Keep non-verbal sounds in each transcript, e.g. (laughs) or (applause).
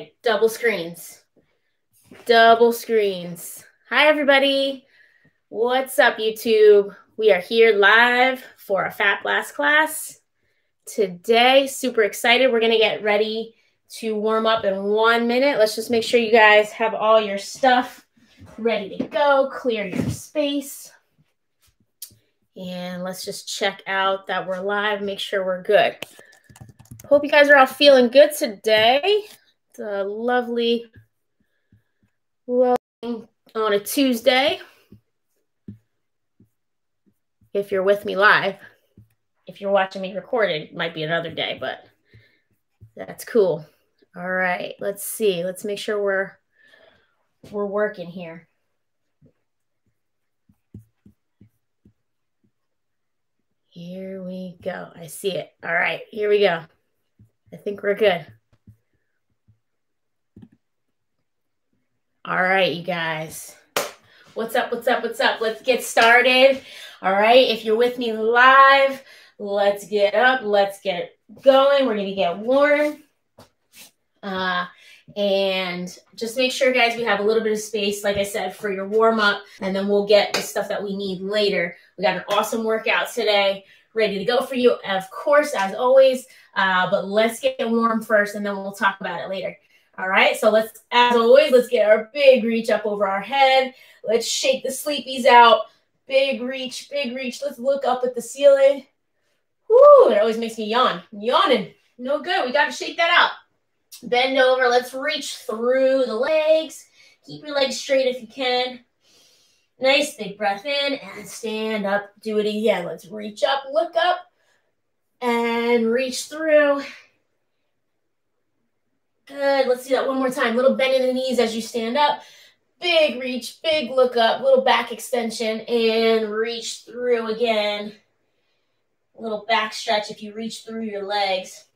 right, double screens. Double screens. Hi, everybody. What's up, YouTube? We are here live for a Fat Blast class today. Super excited. We're going to get ready to warm up in one minute. Let's just make sure you guys have all your stuff ready to go. Clear your space. And let's just check out that we're live, make sure we're good. Hope you guys are all feeling good today. A lovely, well, on a Tuesday. If you're with me live, if you're watching me recorded, it might be another day, but that's cool. All right, let's see. Let's make sure we're we're working here. Here we go. I see it. All right, here we go. I think we're good. All right, you guys. What's up? What's up? What's up? Let's get started. All right, if you're with me live, let's get up. Let's get going. We're going to get warm. Uh, and just make sure, guys, we have a little bit of space, like I said, for your warm up, and then we'll get the stuff that we need later. We got an awesome workout today ready to go for you, of course, as always. Uh, but let's get warm first and then we'll talk about it later. All right, so let's, as always, let's get our big reach up over our head. Let's shake the sleepies out. Big reach, big reach. Let's look up at the ceiling. Whoo, it always makes me yawn. yawning. No good. We got to shake that out. Bend over. Let's reach through the legs. Keep your legs straight if you can. Nice big breath in and stand up. Do it again. Let's reach up, look up, and reach through. Good. Let's do that one more time. Little bend in the knees as you stand up. Big reach, big look up, little back extension, and reach through again. Little back stretch if you reach through your legs.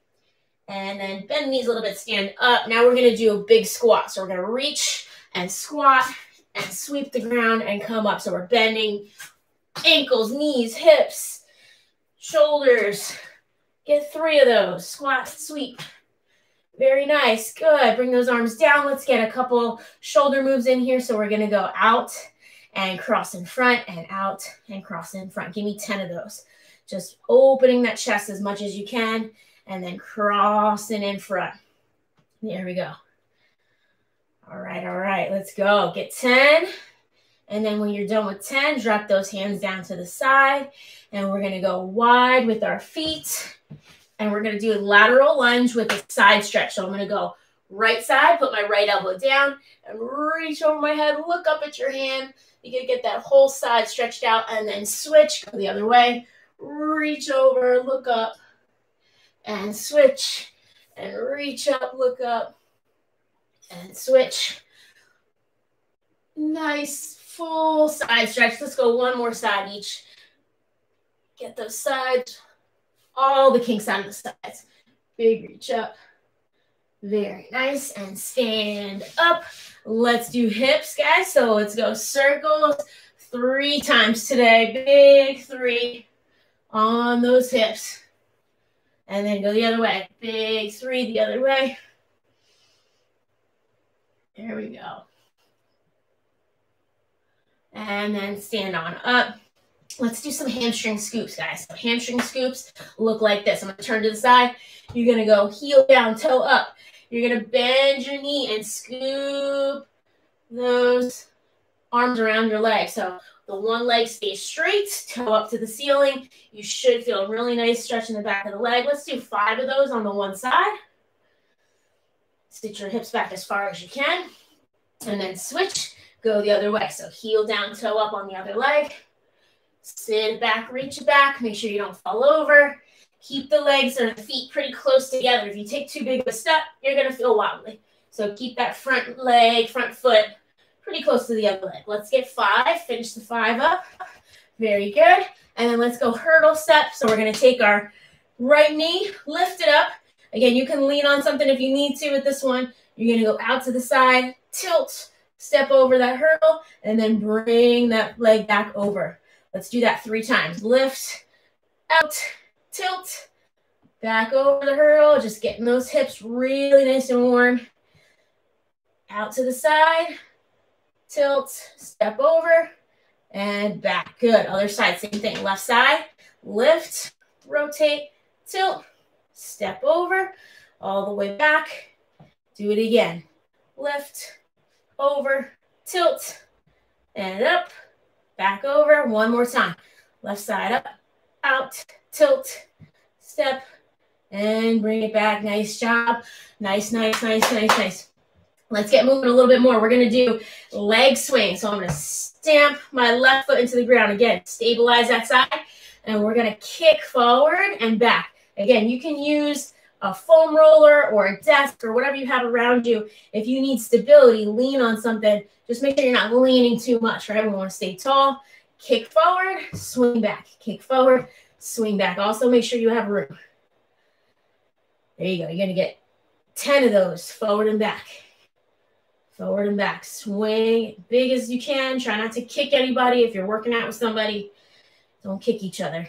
And then bend the knees a little bit, stand up. Now we're going to do a big squat. So we're going to reach and squat and sweep the ground and come up. So we're bending ankles, knees, hips, shoulders. Get three of those. Squat, sweep. Very nice. Good. Bring those arms down. Let's get a couple shoulder moves in here. So we're going to go out and cross in front and out and cross in front. Give me 10 of those. Just opening that chest as much as you can and then crossing in front. There we go. All right, all right, let's go. Get 10. And then when you're done with 10, drop those hands down to the side. And we're going to go wide with our feet. And we're going to do a lateral lunge with a side stretch. So I'm going to go right side, put my right elbow down, and reach over my head. Look up at your hand. You can get that whole side stretched out. And then switch, go the other way. Reach over, look up, and switch. And reach up, look up and switch. Nice full side stretch. Let's go one more side each. Get those sides, all the kinks out of the sides. Big reach up. Very nice. And stand up. Let's do hips, guys. So let's go circles three times today. Big three on those hips. And then go the other way. Big three the other way. There we go. And then stand on up. Let's do some hamstring scoops, guys. So hamstring scoops look like this. I'm going to turn to the side. You're going to go heel down, toe up. You're going to bend your knee and scoop those arms around your leg. So the one leg stays straight, toe up to the ceiling. You should feel a really nice stretch in the back of the leg. Let's do five of those on the one side. Sit your hips back as far as you can. And then switch, go the other way. So heel down, toe up on the other leg. Sit back, reach back. Make sure you don't fall over. Keep the legs or the feet pretty close together. If you take too big of a step, you're going to feel wobbly. So keep that front leg, front foot pretty close to the other leg. Let's get five. Finish the five up. Very good. And then let's go hurdle step. So we're going to take our right knee, lift it up, Again, you can lean on something if you need to with this one. You're going to go out to the side, tilt, step over that hurdle, and then bring that leg back over. Let's do that three times. Lift, out, tilt, back over the hurdle, just getting those hips really nice and warm. out to the side, tilt, step over, and back. Good. Other side, same thing. Left side, lift, rotate, tilt, step over, all the way back. Do it again. Lift, over, tilt, and up, back over. One more time. Left side up, out, tilt, step, and bring it back. Nice job. Nice, nice, nice, nice, nice. Let's get moving a little bit more. We're going to do leg swing. So I'm going to stamp my left foot into the ground. Again, stabilize that side. And we're going to kick forward and back. Again, you can use a foam roller or a desk or whatever you have around you. If you need stability, lean on something. Just make sure you're not leaning too much, right? We want to stay tall. Kick forward, swing back. Kick forward, swing back. Also, make sure you have room. There you go. You're going to get 10 of those forward and back. Forward and back. Swing big as you can. Try not to kick anybody. If you're working out with somebody, don't kick each other.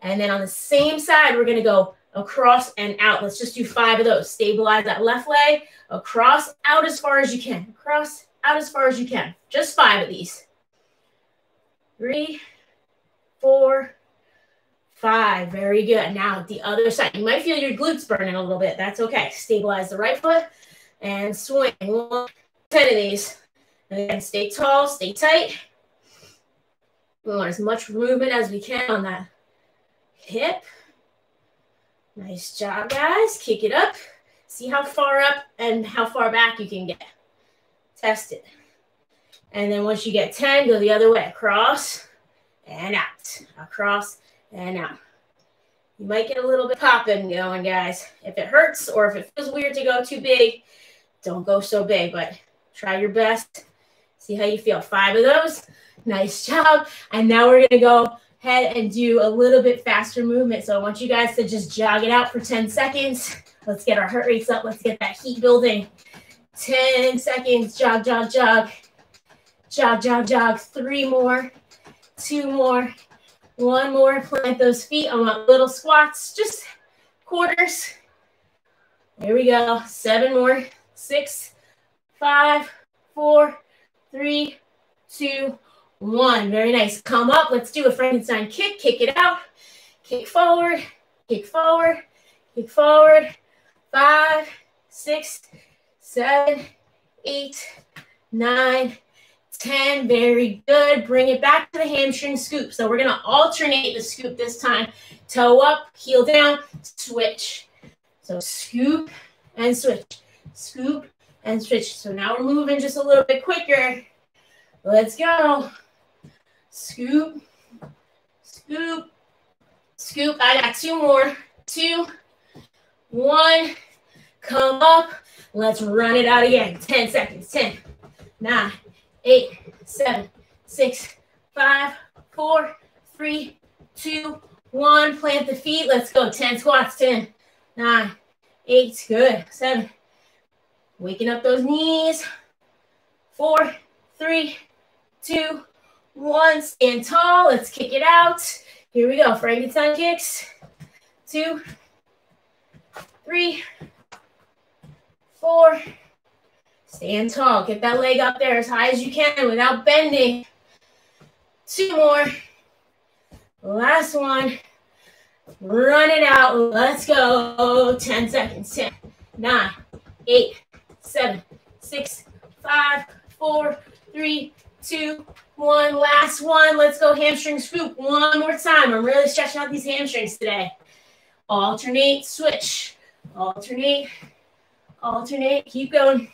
And then on the same side, we're going to go across and out. Let's just do five of those. Stabilize that left leg. Across, out as far as you can. Across, out as far as you can. Just five of these. Three, four, five. Very good. Now the other side. You might feel your glutes burning a little bit. That's okay. Stabilize the right foot and swing. One, 10 of these. And again, stay tall, stay tight. We want as much movement as we can on that hip. Nice job, guys. Kick it up. See how far up and how far back you can get. Test it. And then once you get 10, go the other way. Across and out. Across and out. You might get a little bit popping going, guys. If it hurts or if it feels weird to go too big, don't go so big, but Try your best. See how you feel. Five of those. Nice job. And now we're going to go ahead and do a little bit faster movement. So I want you guys to just jog it out for 10 seconds. Let's get our heart rates up. Let's get that heat building. 10 seconds. Jog, jog, jog. Jog, jog, jog. Three more. Two more. One more. Plant those feet. I want little squats. Just quarters. Here we go. Seven more. Six five, four, three, two, one. Very nice. Come up. Let's do a Frankenstein kick. Kick it out. Kick forward. Kick forward. Kick forward. Five, six, seven, eight, nine, ten. Very good. Bring it back to the hamstring scoop. So we're going to alternate the scoop this time. Toe up, heel down, switch. So scoop and switch. Scoop and switch. So now we're moving just a little bit quicker. Let's go. Scoop, scoop, scoop. I got two more. Two, one. Come up. Let's run it out again. 10 seconds. 10, Plant the feet. Let's go. 10 squats. 10, 9, 8. Good. 7. Waking up those knees. Four, three, two once and tall. Let's kick it out. Here we go. Frankenstein kicks. Two, three, four. Stand tall. Get that leg up there as high as you can without bending. Two more. Last one. Run it out. Let's go. 10 seconds. 10, 9, 8, 7, 6, 5, 4, 3, two, one. Last one. Let's go hamstring scoop one more time. I'm really stretching out these hamstrings today. Alternate, switch. Alternate, alternate. Keep going.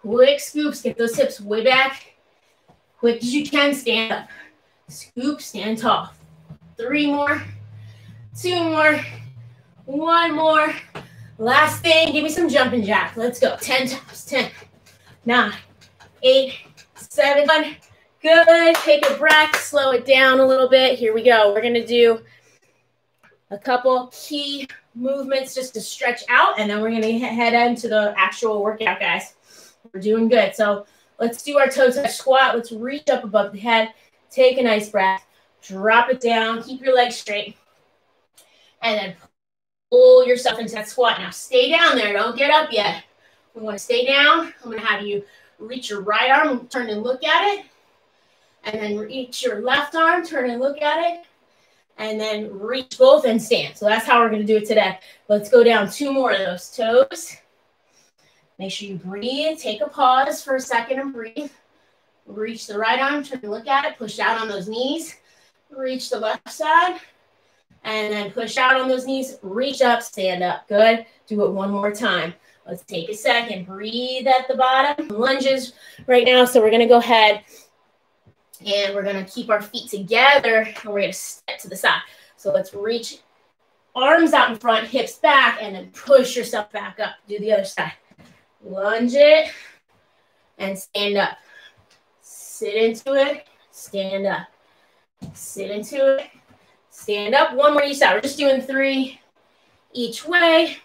Quick scoops. Get those hips way back. Quick as you can. Stand up. Scoop, stand tall. Three more. Two more. One more. Last thing, give me some jumping jack. Let's go. 10 times. 10, 9, 8, 7. Good. Take a breath. Slow it down a little bit. Here we go. We're going to do a couple key movements just to stretch out, and then we're going to head into the actual workout, guys. We're doing good. So let's do our toe touch squat. Let's reach up above the head. Take a nice breath. Drop it down. Keep your legs straight. And then pull yourself into that squat. Now stay down there. Don't get up yet. We want to stay down. I'm going to have you reach your right arm, turn and look at it. And then reach your left arm, turn and look at it. And then reach both and stand. So that's how we're going to do it today. Let's go down two more of those toes. Make sure you breathe. Take a pause for a second and breathe. Reach the right arm, turn and look at it. Push out on those knees. Reach the left side. And then push out on those knees. Reach up, stand up. Good. Do it one more time. Let's take a second. Breathe at the bottom. Lunges right now. So we're going to go ahead and we're going to keep our feet together and we're to step to the side. So let's reach arms out in front, hips back, and then push yourself back up. Do the other side. Lunge it and stand up. Sit into it, stand up. Sit into it, stand up. One more each side. We're just doing three each way.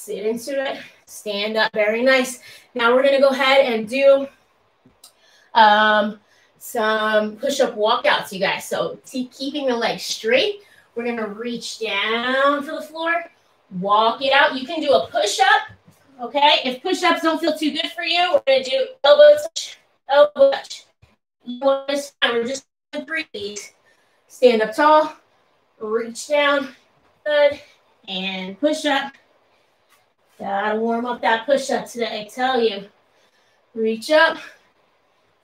Sit into it, stand up. Very nice. Now we're going to go ahead and do um, some push-up walkouts, you guys. So keeping the legs straight. We're going to reach down to the floor, walk it out. You can do a push-up Okay, if push-ups don't feel too good for you, we're gonna do elbow touch, elbow touch. We're just gonna breathe. Stand up tall, reach down, good, and push up. Gotta warm up that push-up today, I tell you. Reach up,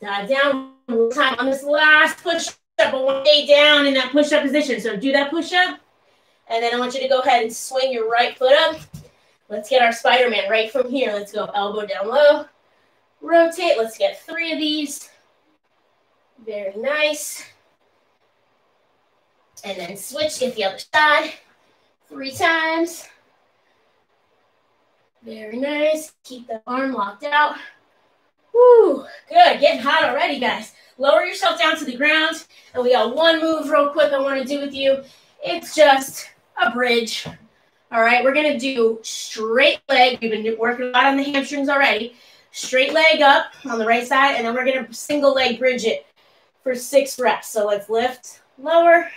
dive down one time on this last push-up. I want to stay down in that push-up position. So do that push-up, and then I want you to go ahead and swing your right foot up Let's get our Spider-Man right from here. Let's go elbow down low. Rotate. Let's get three of these. Very nice. And then switch, get the other side. Three times. Very nice. Keep the arm locked out. Woo, good. Getting hot already, guys. Lower yourself down to the ground. And we got one move real quick I want to do with you. It's just a bridge. All right, we're going to do straight leg. We've been working a lot on the hamstrings already. Straight leg up on the right side, and then we're going to single leg bridge it for six reps. So let's lift, lower,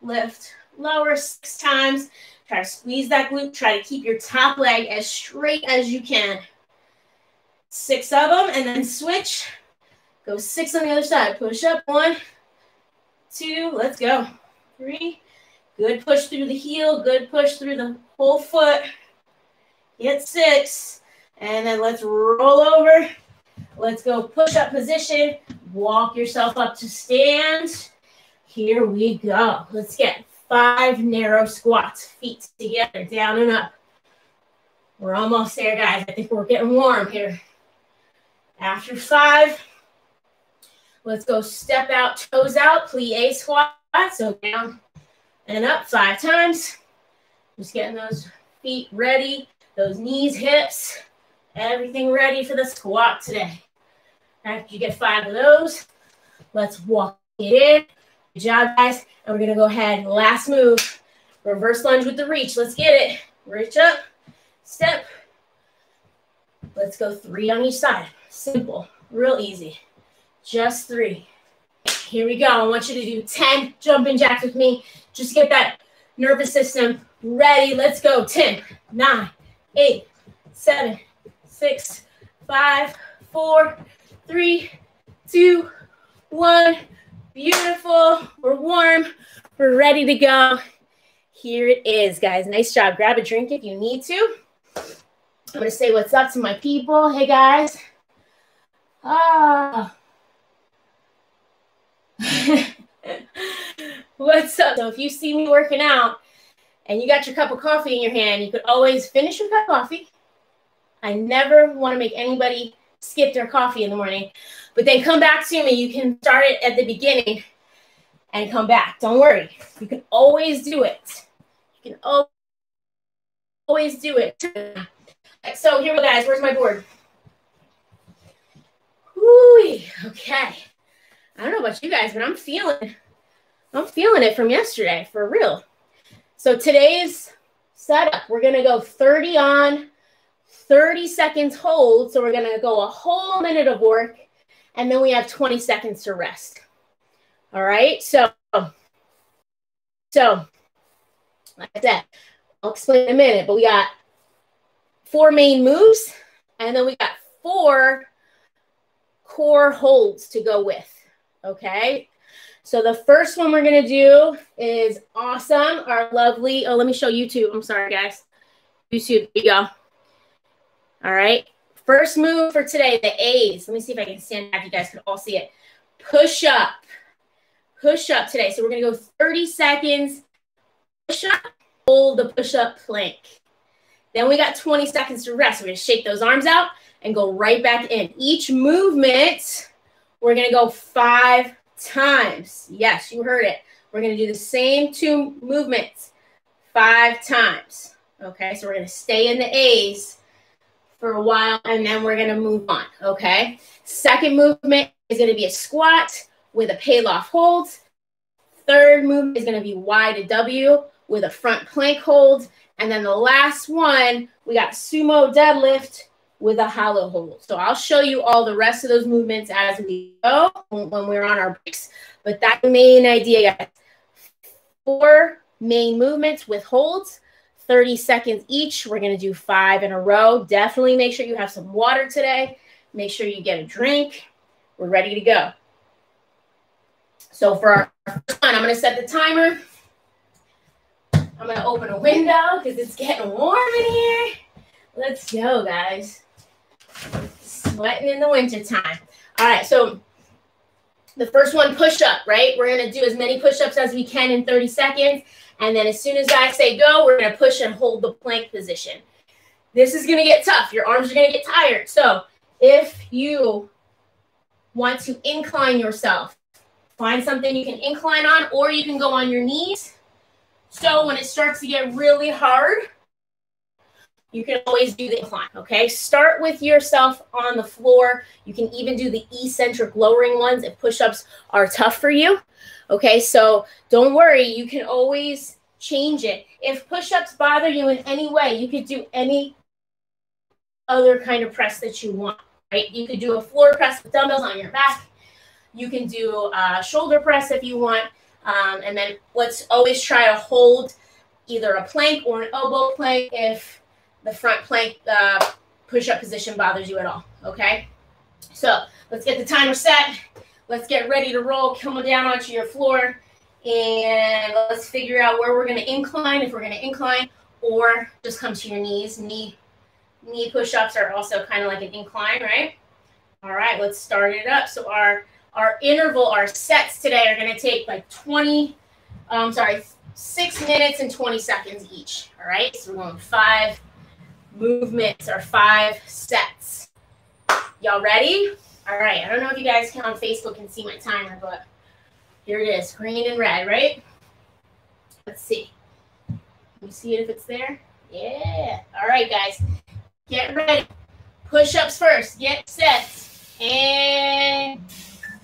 lift, lower six times. Try to squeeze that glute. Try to keep your top leg as straight as you can. Six of them, and then switch. Go six on the other side. Push up. One, two, let's go. Three, Good push through the heel. Good push through the whole foot. Get six. And then let's roll over. Let's go push up position. Walk yourself up to stand. Here we go. Let's get five narrow squats. Feet together, down and up. We're almost there, guys. I think we're getting warm here. After five, let's go step out, toes out, plie squat. So down and up five times. Just getting those feet ready, those knees, hips, everything ready for the squat today. After you get five of those, let's walk it in. Good job, guys. And we're going to go ahead. Last move. Reverse lunge with the reach. Let's get it. Reach up. Step. Let's go three on each side. Simple. Real easy. Just three. Here we go. I want you to do 10 jumping jacks with me. Just get that nervous system ready. Let's go. 10, 9, 8, 7, 6, 5, 4, 3, 2, 1. Beautiful. We're warm. We're ready to go. Here it is, guys. Nice job. Grab a drink if you need to. I'm going to say what's up to my people. Hey, guys. Ah. (laughs) What's up? So if you see me working out and you got your cup of coffee in your hand, you could always finish your cup of coffee. I never want to make anybody skip their coffee in the morning, but then come back to me. You can start it at the beginning and come back. Don't worry. You can always do it. You can always do it. So here we go, guys. Where's my board? Woo, okay. I don't know about you guys, but I'm feeling I'm feeling it from yesterday for real. So today's setup, we're gonna go 30 on, 30 seconds hold. So we're gonna go a whole minute of work, and then we have 20 seconds to rest. All right. So, so like I said, I'll explain in a minute, but we got four main moves. And then we got four core holds to go with. Okay. So the first one we're going to do is awesome. Our lovely, oh, let me show YouTube. I'm sorry, guys. YouTube, you go. All right. First move for today, the A's. Let me see if I can stand back. You guys can all see it. Push up. Push up today. So we're going to go 30 seconds. Push up. Hold the push up plank. Then we got 20 seconds to rest. We're going to shake those arms out and go right back in. Each movement, we're going to go five times. Yes, you heard it. We're going to do the same two movements five times. Okay, so we're going to stay in the A's for a while and then we're going to move on. Okay, second movement is going to be a squat with a Pallof hold. Third movement is going to be Y to W with a front plank hold. And then the last one, we got sumo deadlift with a hollow hold. So I'll show you all the rest of those movements as we go when we're on our breaks. But that main idea. Four main movements with holds, 30 seconds each. We're going to do five in a row. Definitely make sure you have some water today. Make sure you get a drink. We're ready to go. So for our first one, I'm going to set the timer. I'm going to open a window because it's getting warm in here. Let's go, guys. Sweating in the wintertime. All right, so the first one, push up, right? We're going to do as many push ups as we can in 30 seconds. And then as soon as I say go, we're going to push and hold the plank position. This is going to get tough. Your arms are going to get tired. So if you want to incline yourself, find something you can incline on, or you can go on your knees. So when it starts to get really hard, you can always do the incline, okay? Start with yourself on the floor. You can even do the eccentric lowering ones if push-ups are tough for you, okay? So don't worry, you can always change it. If push-ups bother you in any way, you could do any other kind of press that you want, right? You could do a floor press with dumbbells on your back. You can do a shoulder press if you want. Um, and then let's always try to hold either a plank or an elbow plank if the front plank uh, push-up position bothers you at all, okay? So let's get the timer set. Let's get ready to roll. Come down onto your floor and let's figure out where we're going to incline, if we're going to incline, or just come to your knees. Knee, knee push-ups are also kind of like an incline, right? All right, let's start it up. So our our interval, our sets today are going to take like 20, um, sorry, six minutes and 20 seconds each. All right, so we're going five, movements or five sets. Y'all ready? All right. I don't know if you guys can on Facebook and see my timer, but here it is, green and red, right? Let's see. You see it if it's there? Yeah. All right, guys. Get ready. Push-ups first. Get set. And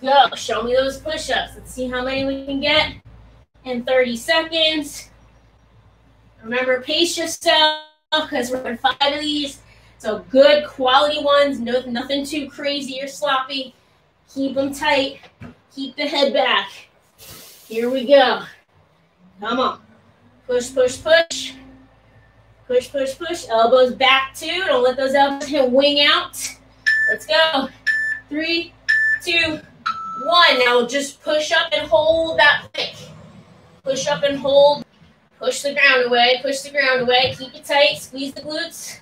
go. Show me those push-ups. Let's see how many we can get in 30 seconds. Remember, pace yourself because we're doing five of these. So good quality ones, no, nothing too crazy or sloppy. Keep them tight. Keep the head back. Here we go. Come on. Push, push, push. Push, push, push. Elbows back too. Don't let those elbows hit wing out. Let's go. Three, two, one. Now just push up and hold that. Push up and hold Push the ground away. Push the ground away. Keep it tight. Squeeze the glutes.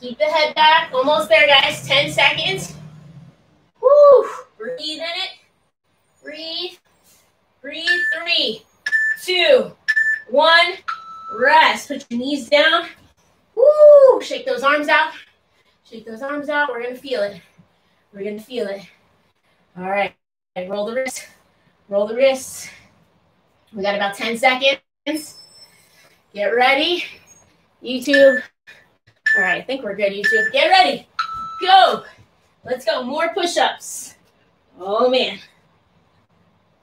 Keep the head back. Almost there, guys. 10 seconds. Woo! Breathe in it. Breathe. Breathe. Three, two, one. Rest. Put your knees down. Woo! Shake those arms out. Shake those arms out. We're going to feel it. We're going to feel it. All right. Roll the wrist. Roll the wrists. We got about 10 seconds. Get ready. YouTube. All right, I think we're good, YouTube. Get ready. Go. Let's go. More push-ups. Oh, man.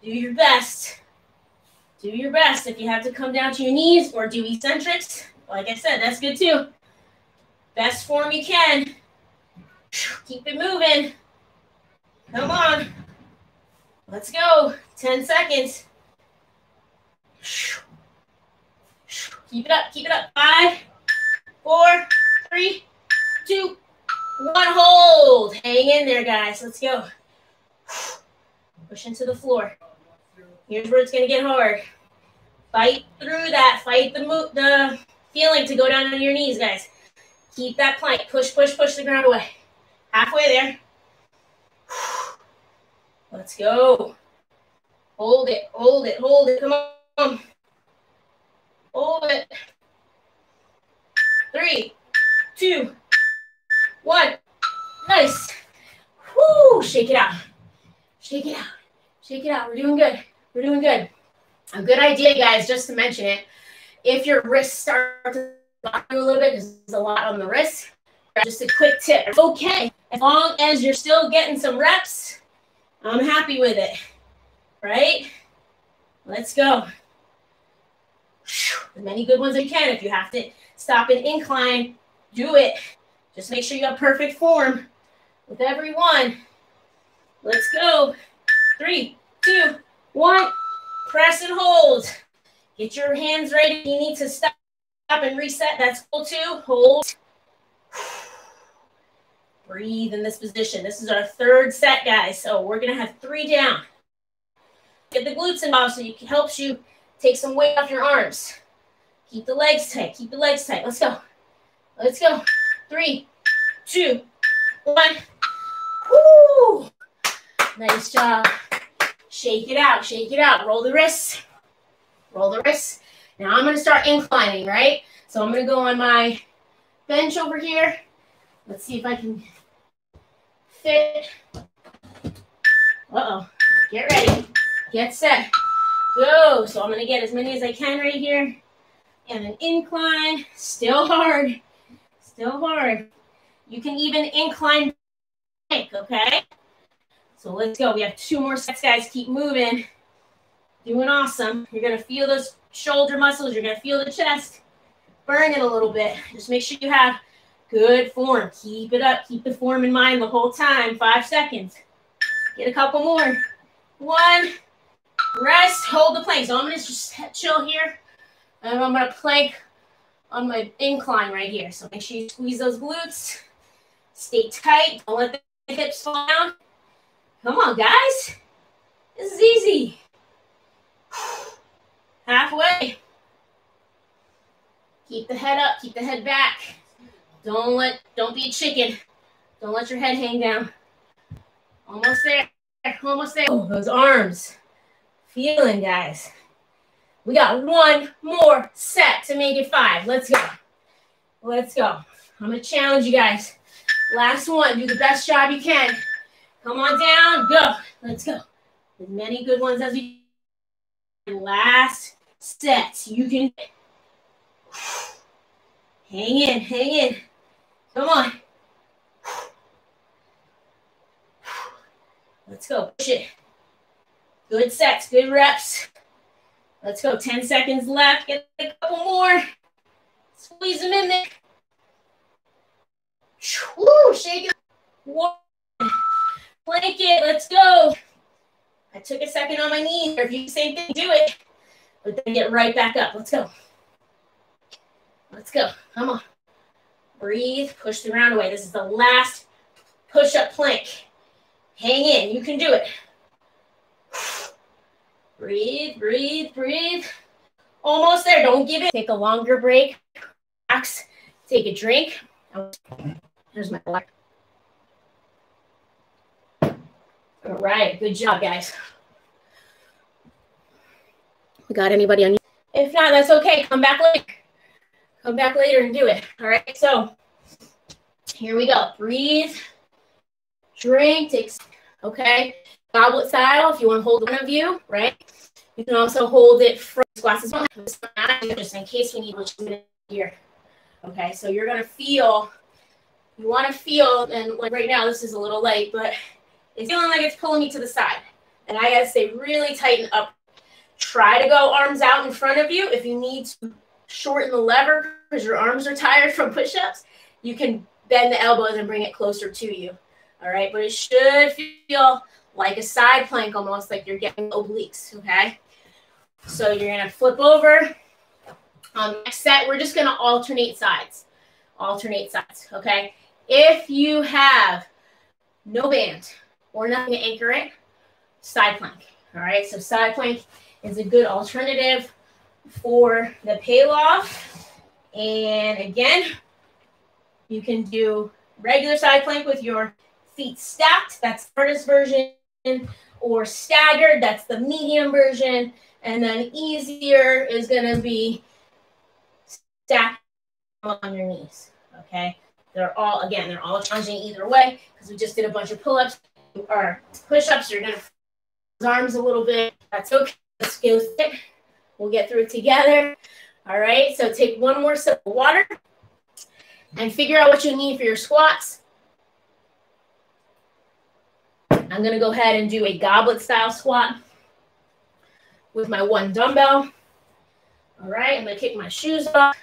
Do your best. Do your best. If you have to come down to your knees or do eccentrics, like I said, that's good too. Best form you can. Keep it moving. Come on. Let's go. 10 seconds. Keep it up, keep it up. Five, four, three, two, hold. Hang in there, guys. Let's go. Push into the floor. Here's where it's going to get hard. Fight through that. Fight the the feeling to go down on your knees, guys. Keep that plank. Push, push, push the ground away. Halfway there. Let's go. Hold it, hold it, hold it. Come on. Hold it. Three, two, one. Nice. Woo! Shake it out. Shake it out. Shake it out. We're doing good. We're doing good. A good idea, guys, just to mention it. If your wrists start to bother you a little bit, because there's a lot on the wrist, just a quick tip. Okay, as long as you're still getting some reps, I'm happy with it. Right? Let's go. As many good ones as you can. If you have to stop and incline, do it. Just make sure you have perfect form with every one. Let's go. Three, two, one. Press and hold. Get your hands ready. You need to stop and reset. That's cool too. Hold. Breathe in this position. This is our third set, guys. So we're going to have three down. Get the glutes involved so it helps you take some weight off your arms. Keep the legs tight. Keep the legs tight. Let's go. Let's go. Three, two, one. Nice job. Shake it out. Shake it out. Roll the wrists. Roll the wrists. Now I'm to start inclining, right? So I'm to go on my bench over here. Let's see if I can fit. Uh-oh. Get ready. Get set. Go. So I'm to get as many as I can right here. And an incline. Still hard. Still hard. You can even incline okay? So let's go. We have two more sets, guys. Keep moving. Doing awesome. You're going to feel those shoulder muscles. You're going to feel the chest. Burn it a little bit. Just make sure you have good form. Keep it up. Keep the form in mind the whole time. Five seconds. Get a couple more. One. Rest. Hold the plank. So I'm going to just chill here. And I'm going to plank on my incline right here. So make sure you squeeze those glutes. Stay tight. Don't let the hips fall down. Come on, guys. This is easy. (sighs) Halfway. Keep the head up. Keep the head back. Don't let, don't be a chicken. Don't let your head hang down. Almost there. Almost there. Oh, those arms. Feeling, guys. We got one more set to make it five. Let's go. Let's go. I'm going to challenge you guys. Last one. Do the best job you can. Come on down. Go. Let's go. As many good ones as we Last set. You can hang in. Hang in. Come on. Let's go. Push it. Good sets. Good reps. Let's go. 10 seconds left. Get a couple more. Squeeze them in there. Woo, shake it. One. Plank it. Let's go. I took a second on my knees. If you same thing, do it. But then get right back up. Let's go. Let's go. Come on. Breathe. Push the ground away. This is the last push-up plank. Hang in. You can do it. Breathe, breathe, breathe. Almost there. Don't give it. Take a longer break. Relax. Take a drink. Here's my black. All right. Good job, guys. We got anybody on? you? If not, that's okay. Come back later. Come back later and do it. All right. So here we go. Breathe. Drink. Take. Okay goblet style if you want to hold one of you, right? You can also hold it from glasses just in case we need to here. Okay, so you're gonna feel, you want to feel, and like right now this is a little light, but it's feeling like it's pulling me to the side. And I gotta stay really tight and up. Try to go arms out in front of you. If you need to shorten the lever because your arms are tired from push-ups, you can bend the elbows and bring it closer to you. All right, but it should feel like a side plank almost, like you're getting obliques, okay? So you're gonna flip over. Um, next set, we're just gonna alternate sides. Alternate sides, okay? If you have no band or nothing to anchor it, side plank. All right, so side plank is a good alternative for the Pallof. And again, you can do regular side plank with your feet stacked. That's the hardest version. Or staggered. That's the medium version. And then easier is going to be stacked on your knees. Okay. They're all, again, they're all challenging either way because we just did a bunch of pull ups or push ups. You're going to arms a little bit. That's okay. Let's go. We'll get through it together. All right. So take one more sip of water and figure out what you need for your squats. I'm going to go ahead and do a goblet style squat with my one dumbbell. All right, I'm going to kick my shoes off.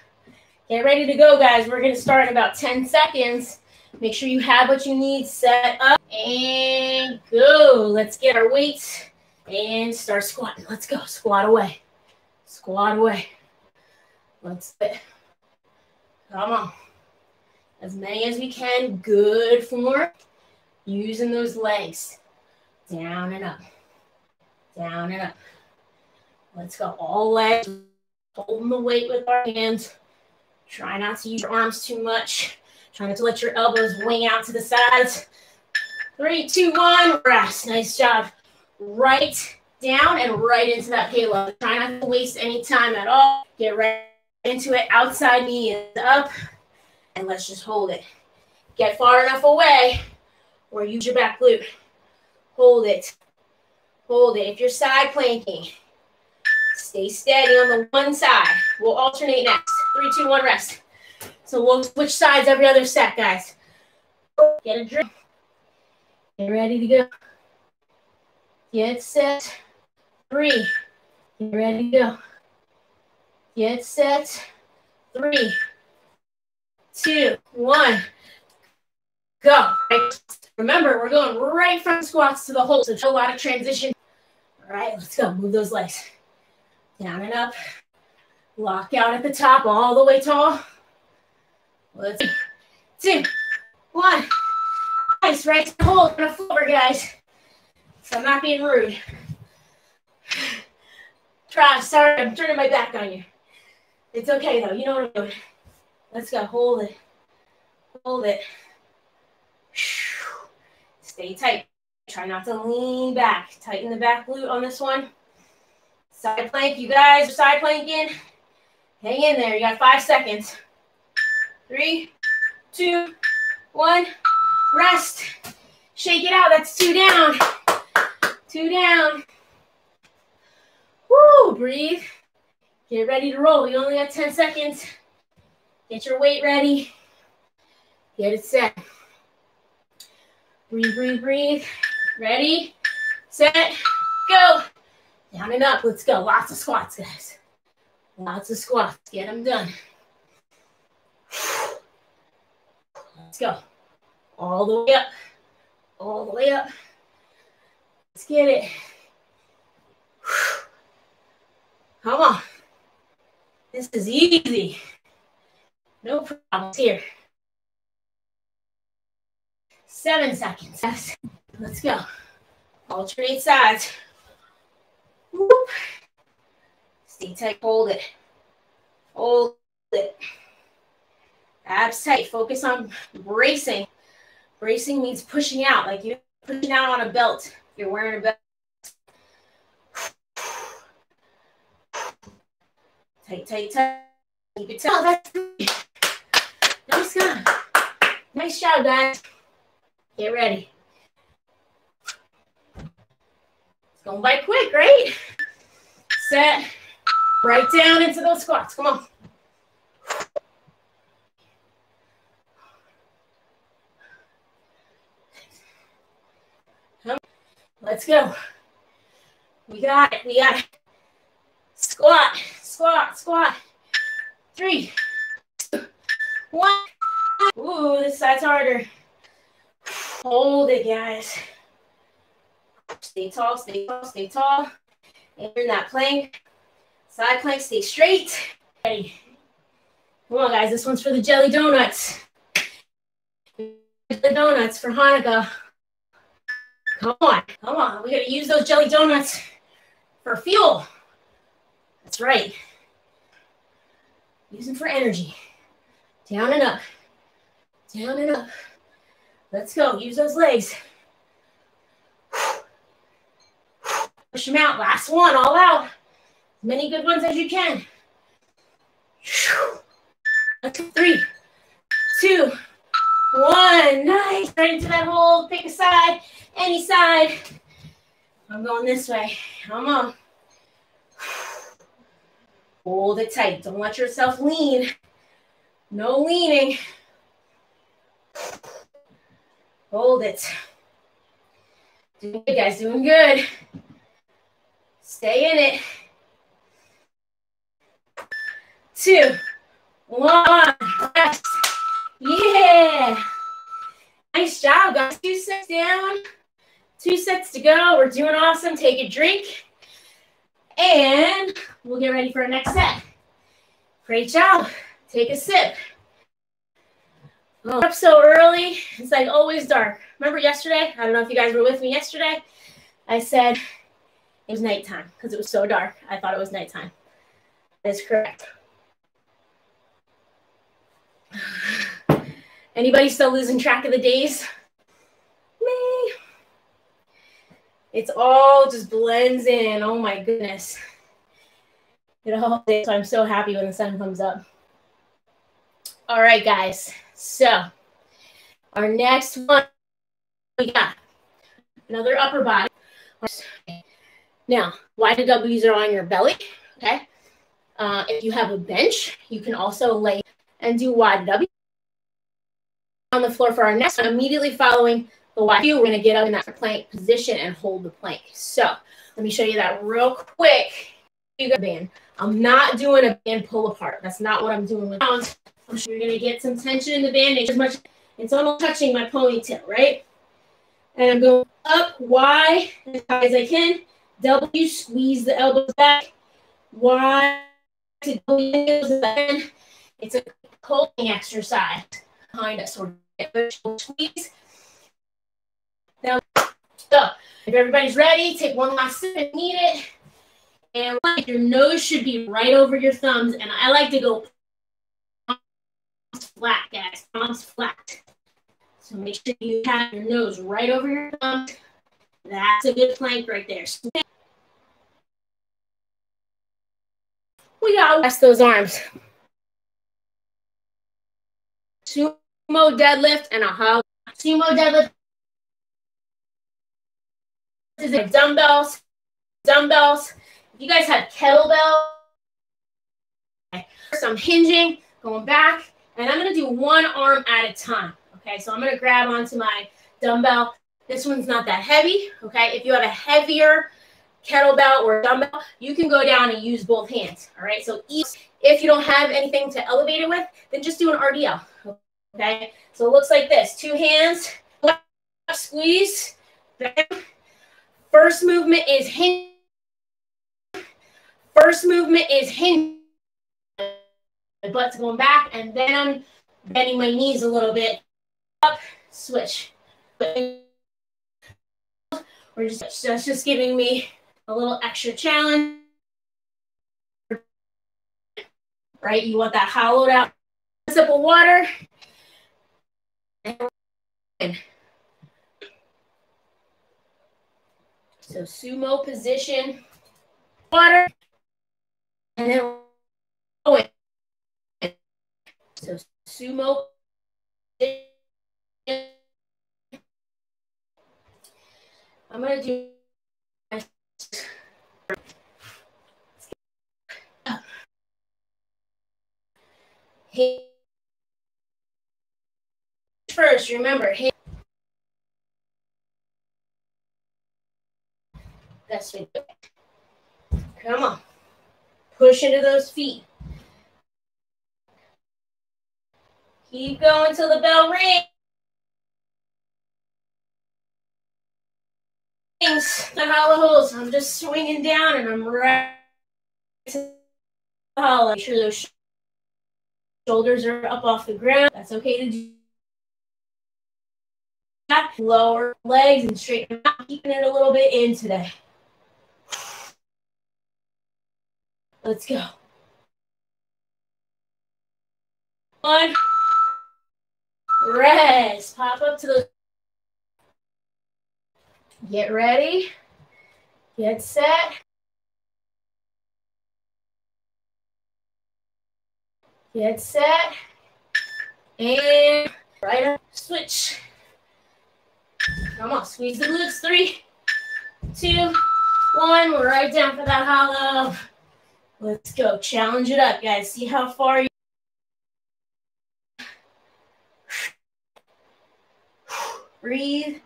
Get ready to go, guys. We're going to start in about 10 seconds. Make sure you have what you need set up and go. Let's get our weights and start squatting. Let's go. Squat away. Squat away. Let's fit. Come on. As many as we can. Good form. using those legs. Down and up. Down and up. Let's go. All legs. Holding the weight with our hands. Try not to use your arms too much. Try not to let your elbows wing out to the sides. Three, two, one, rest. Nice job. Right down and right into that Pallof. Try not to waste any time at all. Get right into it. Outside knee is up. And let's just hold it. Get far enough away or use your back glute. Hold it. Hold it. If you're side planking, stay steady on the one side. We'll alternate next. Three, two, one, rest. So we'll switch sides every other set, guys. Get a drink. Get ready to go. Get set. Three. Get ready to go. Get set. Three, two, one. Go. Remember, we're going right from squats to the hold, so a lot of transition. All right, let's go. Move those legs. Down and up. Lock out at the top, all the way tall. Let's two, one. Nice, right hold. Gonna forward, guys. So I'm not being rude. Try. Sorry, I'm turning my back on you. It's okay though. You know what I'm doing. Let's go. Hold it. Hold it. Stay tight. Try not to lean back. Tighten the back glute on this one. Side plank. You guys are side planking. Hang in there. You got five seconds. Three, two, one. Rest. Shake it out. That's two down. Two down. Woo, breathe. Get ready to roll. We only have 10 seconds. Get your weight ready. Get it set. Breathe, breathe, breathe. Ready, set, go. Down and up. Let's go. Lots of squats, guys. Lots of squats. Get them done. Let's go. All the way up. All the way up. Let's get it. Come on. This is easy. No problems here. Seven seconds. Yes. Let's go. Alternate sides. Whoop. Stay tight. Hold it. Hold it. Abs tight. Focus on bracing. Bracing means pushing out, like you're pushing out on a belt. You're wearing a belt. Tight, tight, tight. It tight. Oh, that's. Nice job. Nice job, guys. Get ready. It's going by quick, right? Set. Right down into those squats. Come on. Let's go. We got it. We got it. Squat, squat, squat. Three, two, one. Ooh, this side's harder. Hold it, guys. Stay tall, stay tall, stay tall. And in that plank. Side plank, stay straight. Ready. Come on, guys. This one's for the jelly donuts. The donuts for Hanukkah. Come on, come on. We gotta use those jelly donuts for fuel. That's right. Use them for energy. Down and up. Down and up. Let's go. Use those legs. Push them out. Last one, all out. As many good ones as you can. Three, two, one. Nice. Right into that hole. Pick a side. Any side. I'm going this way. Come on. Hold it tight. Don't let yourself lean. No leaning. Hold it. Doing good, guys. Doing good. Stay in it. Two, one, rest. Yeah. Nice job, guys. Two sets down. Two sets to go. We're doing awesome. Take a drink. And we'll get ready for our next set. Great job. Take a sip. Oh, up so early. It's like always dark. Remember yesterday? I don't know if you guys were with me yesterday. I said it was nighttime because it was so dark. I thought it was nighttime. That's correct. (sighs) Anybody still losing track of the days? Me. It's all just blends in. Oh my goodness. It all so I'm so happy when the sun comes up. All right, guys. So our next one we got another upper body. Now, wide W's are on your belly. Okay. Uh, if you have a bench, you can also lay and do wide W on the floor for our next one. Immediately following the Y, we're going to get up in that plank position and hold the plank. So let me show you that real quick. You got band. I'm not doing a band pull apart. That's not what I'm doing with pounds. I'm sure you're going to get some tension in the bandage as much. It's almost touching my ponytail, right? And I'm going up, Y, as high as I can. W, squeeze the elbows back. Y to it's a pulling exercise behind us. Or squeeze. So if everybody's ready, take one last sip need it. And your nose should be right over your thumbs. And I like to go flat, guys. Palms flat. So make sure you have your nose right over your thumbs. That's a good plank right there. We gotta rest those arms. Sumo deadlift and a hug. Sumo deadlift is it dumbbells. Dumbbells. If you guys have kettlebell, some hinging, going back, and I'm gonna do one arm at a time. Okay, so I'm gonna grab onto my dumbbell. This one's not that heavy. Okay, if you have a heavier kettlebell or dumbbell, you can go down and use both hands. All right, so if you don't have anything to elevate it with, then just do an RDL. Okay, so it looks like this: two hands, squeeze. First movement is hinge. First movement is hinge. My butt's going back, and then I'm bending my knees a little bit. Up, switch. We're just that's just giving me a little extra challenge. Right? You want that hollowed out sip of water. So sumo position, water, and then going. So sumo. I'm gonna do first, remember, That's it. Come on. Push into those feet. Keep going till the bell rings. The hollow holes. I'm just swinging down and I'm right to the hollow. Make sure those shoulders are up off the ground. That's okay to do. lower legs and straighten out, keeping it a little bit in today. Let's go. One. Rest. Pop up to the. Get ready. Get set. Get set. And right up. Switch. Come on. Squeeze the glutes. Three, two, one. We're right down for that hollow. Let's go. Challenge it up, guys. See how far you breathe.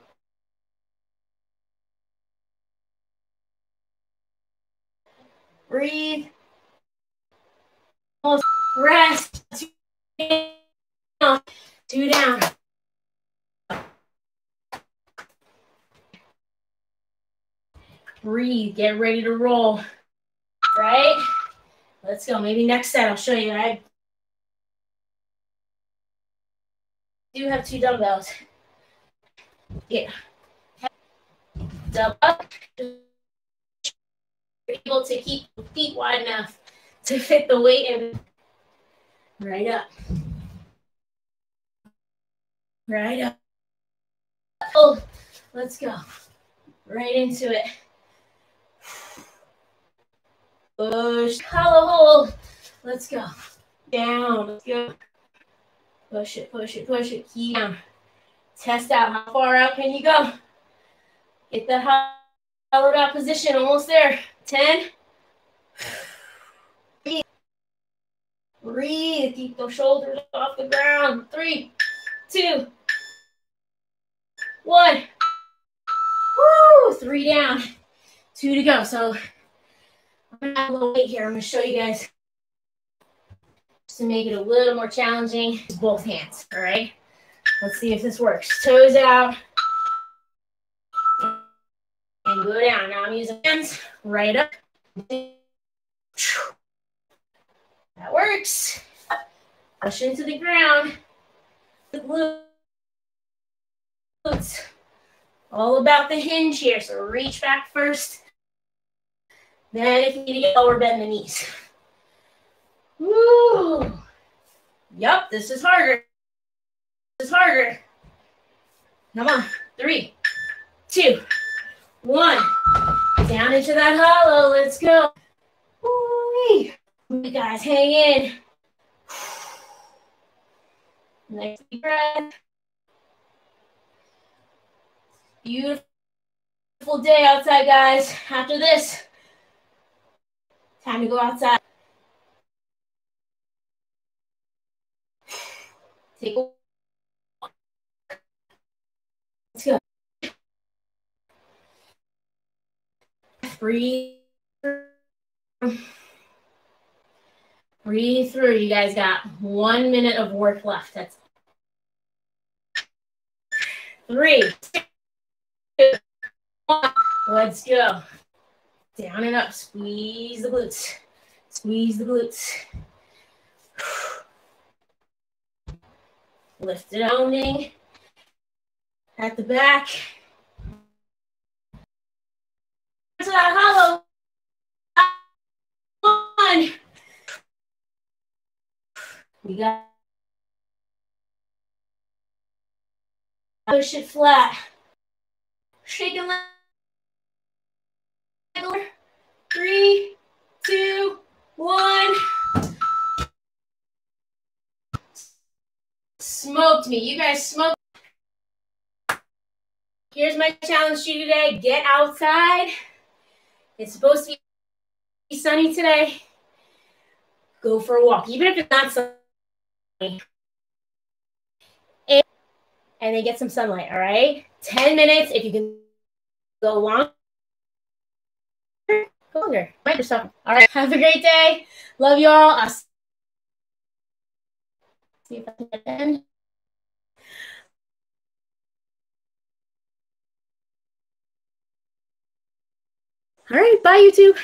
Breathe. Rest. Two down. Two down. Breathe. Get ready to roll. Right? Let's go. Maybe next set I'll show you. I do have two dumbbells. Yeah. Double up. Able to keep feet wide enough to fit the weight in. Right up. Right up. Oh, let's go. Right into it. Push, hollow hold. Let's go. Down, let's go. Push it, push it, push it. Keep down. Test out how far out can you go. Get that hollowed out position, almost there. 10. Breathe. Breathe. Keep those shoulders off the ground. Three, two, one. Woo! Three down. Two to go. So I'm gonna add a little weight here. I'm gonna show you guys to make it a little more challenging. Both hands, all right? Let's see if this works. Toes out. And go down. Now I'm using hands right up. That works. Push into the ground. The glutes. All about the hinge here. So reach back first. Then if you need to get lower, bend the knees. Woo! Yep, this is harder. This is harder. Come on. Three, two, one. Down into that hollow. Let's go. Woo! You guys hang in. Next breath. Beautiful day outside, guys. After this, Time to go outside. Take a walk. Let's go. Breathe. Breathe through. You guys got one minute of work left. That's three, two, one. Let's go. Down and up. Squeeze the glutes. Squeeze the glutes. Lift it owning. At the back. To that hollow. One. We got push it flat. Shake Three, two, one. Smoked me. You guys smoked. Here's my challenge to you today. Get outside. It's supposed to be sunny today. Go for a walk, even if it's not sunny. And, and then get some sunlight, all right? 10 minutes if you can go long longer. Yourself. All right. Have a great day. Love you all. I'll see if I can end. All right. Bye, YouTube.